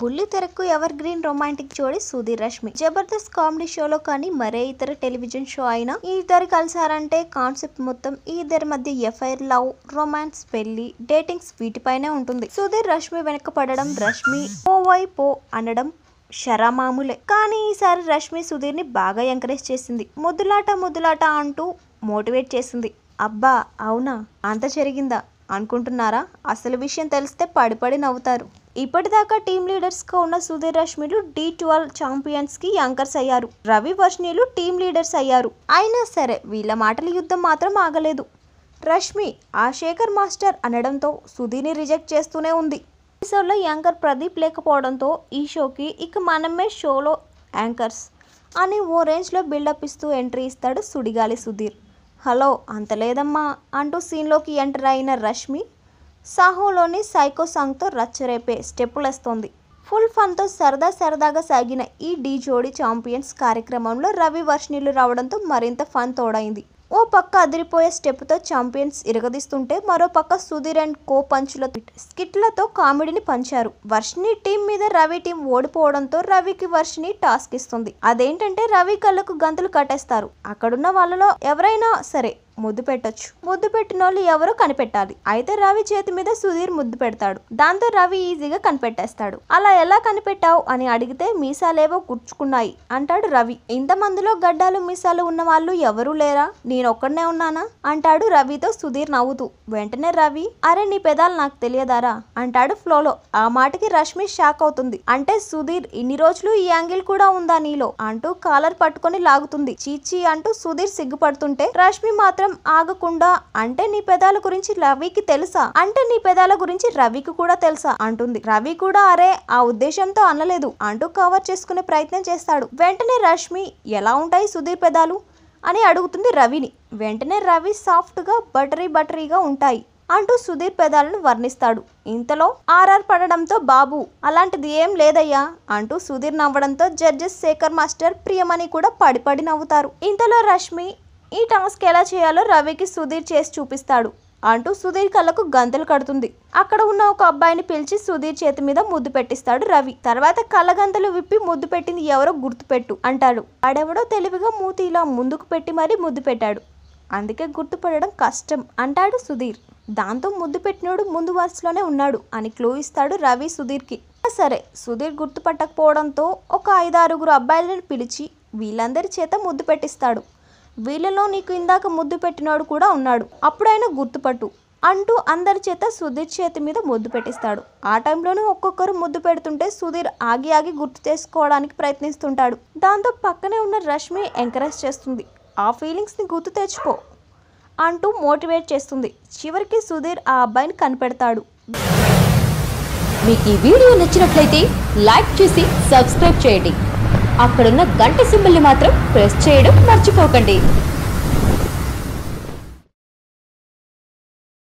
బుల్లి తెరకు ever green romantic జోడి Sudheer Rashmi. Jabardasth comedy షోలో కానీ మరే ఇతర టెలివిజన్ షో అయినా ఈ ఇద్దరు కలిసారంటే కాన్సెప్ట్ మొత్తం ఈ ఇద్దరి మధ్య ఎఫ్ఐఆర్ లవ్ రొమాన్స్ పెళ్ళి డేటింగ్స్ వీటిపైనే ఉంటుంది. సుధీర్ రష్మి వెనక పడడం రష్మి పో వై పో అనడం శరామాములే కానీ ఈసారి రష్మి సుధీర్ని బాగా ఎంకరేజ్ చేసింది. ముద్దులాట ముద్దులాట అంటూ మోటివేట్ చేసింది. అబ్బా అవునా? అంత జరిగిందా? అనుకుంటున్నారా? అసలు విషయం తెలిస్తే పడిపడి నవ్వుతారు. ఇప్పటిదాకా టీమ్ లీడర్స్గా ఉన్న సుధీర్ రష్మిలు డి ట్వెల్వ్ ఛాంపియన్స్కి యాంకర్స్ అయ్యారు. రవి వర్షిణిలు టీమ్ లీడర్స్ అయ్యారు. అయినా సరే వీళ్ళ మాటల యుద్ధం మాత్రం ఆగలేదు. రష్మి ఆ శేఖర్ మాస్టర్ అనడంతో సుధీర్ని రిజెక్ట్ చేస్తూనే ఉంది. ఎపిసోడ్లో యాంకర్ ప్రదీప్ లేకపోవడంతో ఈ షోకి ఇక మనమే షోలో యాంకర్స్ అని ఓ రేంజ్లో బిల్డప్ ఇస్తూ ఎంట్రీ ఇస్తాడు సుడిగాలి సుధీర్. హలో అంత లేదమ్మా అంటూ సీన్లోకి ఎంటర్ అయిన రష్మి సాహోలోని సైకో సాంగ్తో రచ్చరేపే స్టెప్పులేస్తోంది. ఫుల్ ఫన్తో సరదా సరదాగా సాగిన ఈ డీ జోడీ ఛాంపియన్స్ కార్యక్రమంలో రవి వర్షిణిలు రావడంతో మరింత ఫన్ తోడైంది. ఓ పక్క అదిరిపోయే స్టెప్తో ఛాంపియన్స్ ఇరగదీస్తుంటే మరో పక్క సుధీర్ అండ్ కో పంచులతో స్కిట్లతో కామెడీని పంచారు. వర్షిని టీం మీద రవి టీం ఓడిపోవడంతో రవికి వర్షిని టాస్క్ ఇస్తుంది. అదేంటంటే రవి కళ్ళకు గంతులు కట్టేస్తారు. అక్కడున్న వాళ్ళలో ఎవరైనా సరే ముద్దు పెట్టొచ్చు. ముద్దు పెట్టిన వాళ్ళు ఎవరో కనిపెట్టాలి. అయితే రవి చేతి మీద సుధీర్ ముద్దు పెడతాడు. దాంతో రవి ఈజీగా కనిపెట్టేస్తాడు. అలా ఎలా కనిపెట్టావు? అని అడిగితే మీసాలేవో గుర్చుకున్నాయి అంటాడు రవి. ఇంతమందిలో గడ్డాలు మీసాలు ఉన్న వాళ్ళు ఎవరూ లేరా? నేను ఒక్కడనే ఉన్నానా? అంటాడు రవితో సుధీర్ నవ్వుతూ. వెంటనే రవి అరే నీ పెదాలు నాకు తెలియదారా? అంటాడు ఫ్లోలో. ఆ మాటకి రష్మి షాక్ అవుతుంది. అంటే సుధీర్ ఇన్ని రోజులు ఈ యాంగిల్ కూడా ఉందా నీలో? అంటూ కాలర్ పట్టుకొని లాగుతుంది. చీచీ అంటూ సుధీర్ సిగ్గుపడుతుంటే రష్మి మాత్రం మాత్రం ఆగకుండా అంటే నీ పెదాల గురించి రవికి తెలుసా? అంటే నీ పెదాల గురించి రవికి కూడా తెలుసా? అంటుంది. రవి కూడా అరే ఆ ఉద్దేశంతో అనలేదు. అంటూ కవర్ చేసుకునే ప్రయత్నం చేస్తాడు. వెంటనే రష్మి ఎలా ఉంటాయి సుధీర్ పెదాలు? అని అడుగుతుంది రవిని. వెంటనే రవి సాఫ్ట్గా బటరీ బటరీగా ఉంటాయి అంటూ సుధీర్ పెదాలను వర్ణిస్తాడు. ఇంతలో ఆర్ఆర్ పడడంతో బాబు అలాంటిది ఏం లేదయ్యా? అంటూ సుధీర్ నవ్వడంతో జడ్జెస్ శేఖర్ మాస్టర్ ప్రియమణి కూడా పడిపడి నవ్వుతారు. ఇంతలో రష్మి ఈ టాస్క్ ఎలా చేయాలో రవికి సుధీర్ చేసి చూపిస్తాడు అంటూ సుధీర్ కళ్ళకు గంతలు కడుతుంది. అక్కడ ఉన్న ఒక అబ్బాయిని పిలిచి సుధీర్ చేతి మీద ముద్దు పెట్టిస్తాడు రవి. తర్వాత కళ్ళగంతలు విప్పి ముద్దు పెట్టింది ఎవరో గుర్తుపెట్టు అంటాడు. వాడెవడో తెలివిగా మూతి ఇలా ముందుకు పెట్టి మరీ ముద్దు పెట్టాడు. అందుకే గుర్తుపడడం కష్టం అంటాడు సుధీర్. దాంతో ముద్దు పెట్టినోడు ముందు వరుసలోనే ఉన్నాడు అని క్లూ ఇస్తాడు రవి సుధీర్కి. సరే సుధీర్ గుర్తుపట్టకపోవడంతో ఒక ఐదారుగురు అబ్బాయిలను పిలిచి వీళ్ళందరి చేత ముద్దు పెట్టిస్తాడు. వీళ్ళలో నీకు ఇందాక ముద్దు పెట్టినాడు కూడా ఉన్నాడు. అప్పుడైనా గుర్తుపట్టు. అంటూ అందరి చేత సుధీర్ చేతి మీద ముద్దు పెట్టిస్తాడు. ఆ టైంలోనే ఒక్కొక్కరు ముద్దు పెడుతుంటే సుధీర్ ఆగి ఆగి గుర్తు చేసుకోవడానికి ప్రయత్నిస్తుంటాడు. దాంతో పక్కనే ఉన్న రష్మి ఎంకరేజ్ చేస్తుంది. ఆ ఫీలింగ్స్ని గుర్తు తెచ్చుకో అంటూ మోటివేట్ చేస్తుంది. చివరికి సుధీర్ ఆ అబ్బాయిని కనిపెడతాడు. మీకు ఈ వీడియో నచ్చినట్లయితే లైక్ చేసి సబ్స్క్రైబ్ చేయండి. అక్కడున్న గంట సింబల్ని మాత్రం ప్రెస్ చేయడం మర్చిపోకండి.